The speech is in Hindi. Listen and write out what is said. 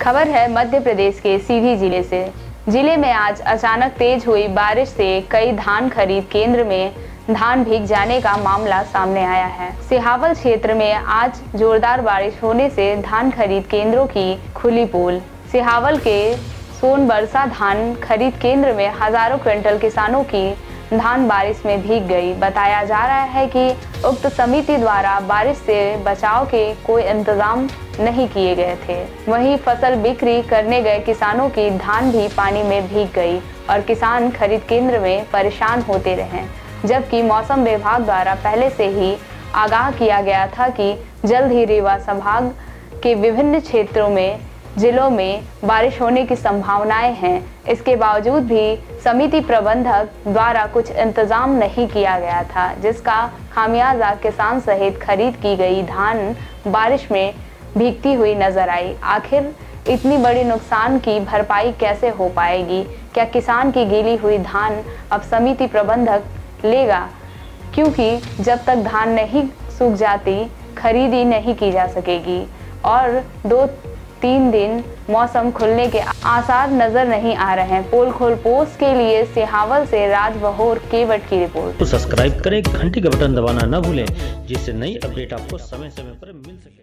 खबर है मध्य प्रदेश के सीधी ज़िले से। ज़िले में आज अचानक तेज हुई बारिश से कई धान खरीद केंद्र में धान भीग जाने का मामला सामने आया है। सिहावल क्षेत्र में आज जोरदार बारिश होने से धान खरीद केंद्रों की खुली पोल। सिहावल के सोन बरसा धान खरीद केंद्र में हज़ारों क्विंटल किसानों की धान बारिश में भीग गई। बताया जा रहा है कि उक्त समिति द्वारा बारिश से बचाव के कोई इंतज़ाम नहीं किए गए थे। वहीं फ़सल बिक्री करने गए किसानों की धान भी पानी में भीग गई और किसान खरीद केंद्र में परेशान होते रहे। जबकि मौसम विभाग द्वारा पहले से ही आगाह किया गया था कि जल्द ही रीवा संभाग के विभिन्न क्षेत्रों में जिलों में बारिश होने की संभावनाएँ हैं। इसके बावजूद भी समिति प्रबंधक द्वारा कुछ इंतज़ाम नहीं किया गया था, जिसका खामियाजा किसान सहित खरीद की गई धान बारिश में भीगती हुई नज़र आई। आखिर इतनी बड़ी नुकसान की भरपाई कैसे हो पाएगी? क्या किसान की गीली हुई धान अब समिति प्रबंधक लेगा? क्योंकि जब तक धान नहीं सूख जाती, खरीदी नहीं की जा सकेगी। और दो तीन दिन मौसम खुलने के आसार नज़र नहीं आ रहे हैं। पोल खोल पोस्ट के लिए सिहावल से राज बहोर केवट की रिपोर्ट। तो सब्सक्राइब करें, घंटी का बटन दबाना न भूलें, जिससे नई अपडेट आपको समय समय पर मिल सके।